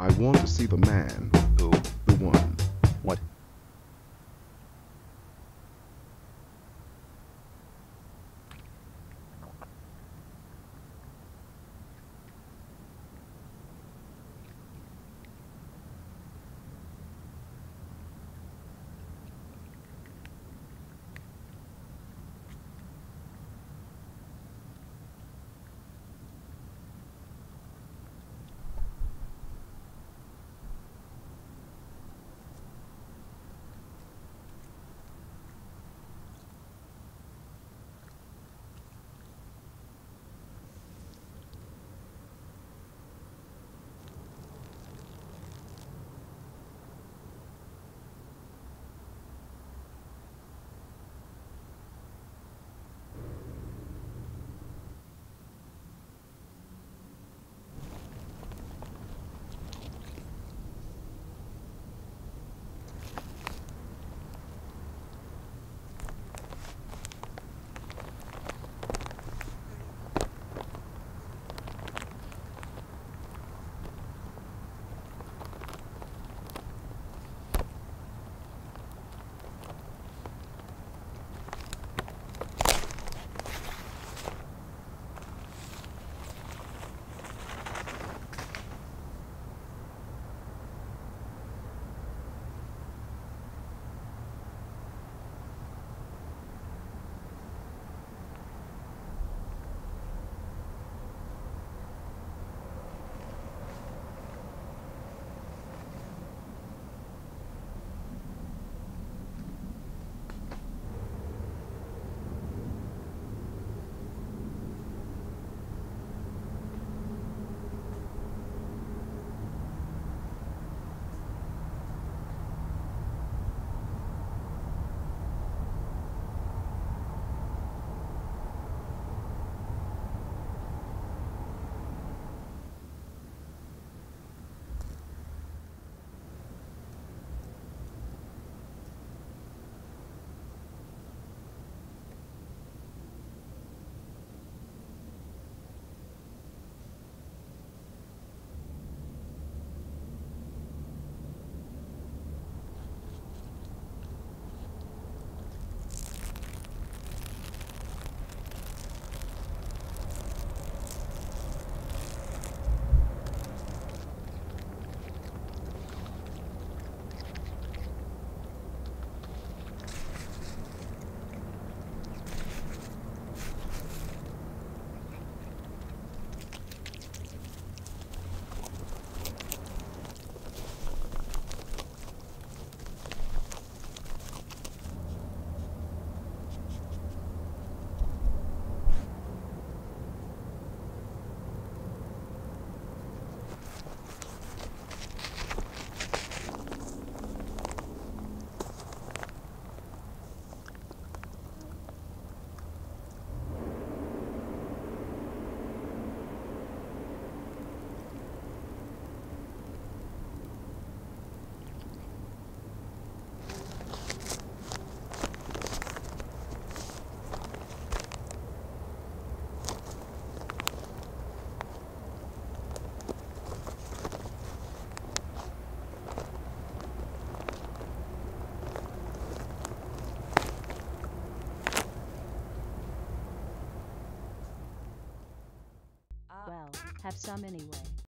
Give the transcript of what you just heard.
I want to see the man. Have some anyway.